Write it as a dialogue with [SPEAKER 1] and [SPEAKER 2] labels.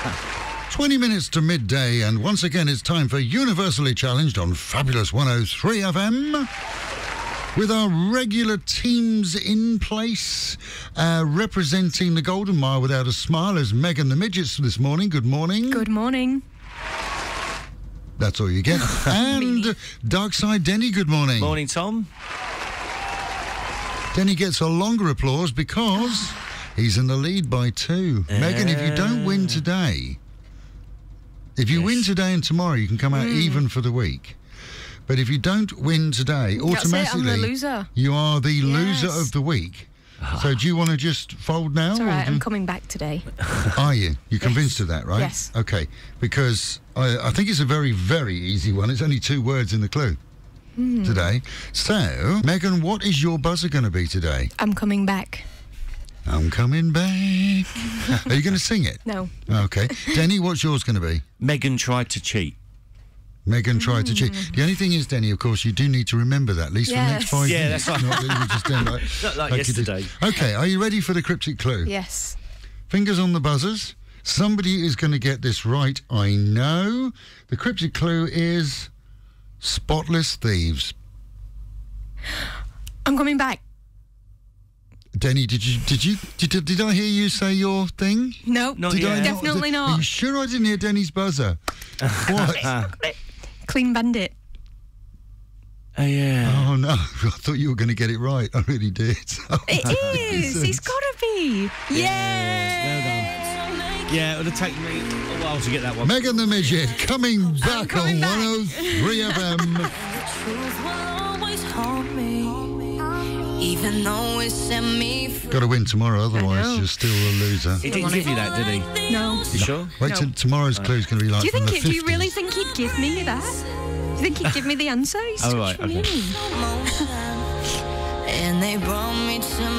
[SPEAKER 1] 20 minutes to midday, and once again it's time for Universally Challenged on Fabulous 103 FM. With our regular teams in place, uh, representing the Golden Mile without a smile is Megan the Midgets this morning. Good morning.
[SPEAKER 2] Good morning.
[SPEAKER 1] That's all you get. and Dark Side Denny, good morning.
[SPEAKER 3] Morning, Tom.
[SPEAKER 1] Denny gets a longer applause because he's in the lead by two. Megan, if you don't win today, if you win today and tomorrow, you can come out even for the week. But if you don't win today,
[SPEAKER 2] That's
[SPEAKER 1] automatically
[SPEAKER 2] the loser.
[SPEAKER 1] you are the loser of the week. So do you want to just fold now?
[SPEAKER 2] It's all
[SPEAKER 1] or do-
[SPEAKER 2] I'm coming back today.
[SPEAKER 1] are you? You're convinced of that, right?
[SPEAKER 2] Yes.
[SPEAKER 1] Okay. Because I, I think it's a very, very easy one. It's only two words in the clue
[SPEAKER 2] Hmm.
[SPEAKER 1] today. So, Megan, what is your buzzer going to be today?
[SPEAKER 2] I'm coming back.
[SPEAKER 1] I'm coming back. Are you going to sing it?
[SPEAKER 2] No.
[SPEAKER 1] Okay. Denny, what's yours going to be?
[SPEAKER 3] Megan tried to cheat.
[SPEAKER 1] Megan tried to cheat. Mm. The only thing is, Denny, of course, you do need to remember that, at least for the next five
[SPEAKER 3] Yeah,
[SPEAKER 1] minutes.
[SPEAKER 3] that's right.
[SPEAKER 1] Not that you just don't like,
[SPEAKER 3] Not like
[SPEAKER 1] you did.
[SPEAKER 3] yesterday.
[SPEAKER 1] Okay, are you ready for the cryptic clue?
[SPEAKER 2] Yes.
[SPEAKER 1] Fingers on the buzzers. Somebody is going to get this right, I know. The cryptic clue is spotless thieves.
[SPEAKER 2] I'm coming back.
[SPEAKER 1] Denny, did you did you did, did I hear you say your thing?
[SPEAKER 2] No.
[SPEAKER 3] Not
[SPEAKER 1] Did I
[SPEAKER 3] yet.
[SPEAKER 1] not?
[SPEAKER 2] Definitely
[SPEAKER 1] Are you sure I didn't hear Denny's buzzer? what?
[SPEAKER 2] Clean bandit.
[SPEAKER 3] Oh, yeah.
[SPEAKER 1] Oh no! I thought you were going to get it right. I really did.
[SPEAKER 2] Oh, it is. It's got to be. Yay.
[SPEAKER 3] Well done. Yeah, it would have taken me a while to get that one.
[SPEAKER 1] Megan the Midget coming back
[SPEAKER 2] coming
[SPEAKER 1] on
[SPEAKER 2] back.
[SPEAKER 1] 103 FM.
[SPEAKER 4] Even though it set me free.
[SPEAKER 1] Got to win tomorrow, otherwise you're still a loser.
[SPEAKER 3] He didn't give you that, did he?
[SPEAKER 2] No.
[SPEAKER 3] You sure?
[SPEAKER 1] Wait till tomorrow's clue is going to be like
[SPEAKER 2] Do you
[SPEAKER 1] from
[SPEAKER 2] think?
[SPEAKER 1] the
[SPEAKER 2] It, do you really think he'd give me that? Do you think he'd give me the answer? He's
[SPEAKER 3] Oh, right, okay.
[SPEAKER 4] and they brought me to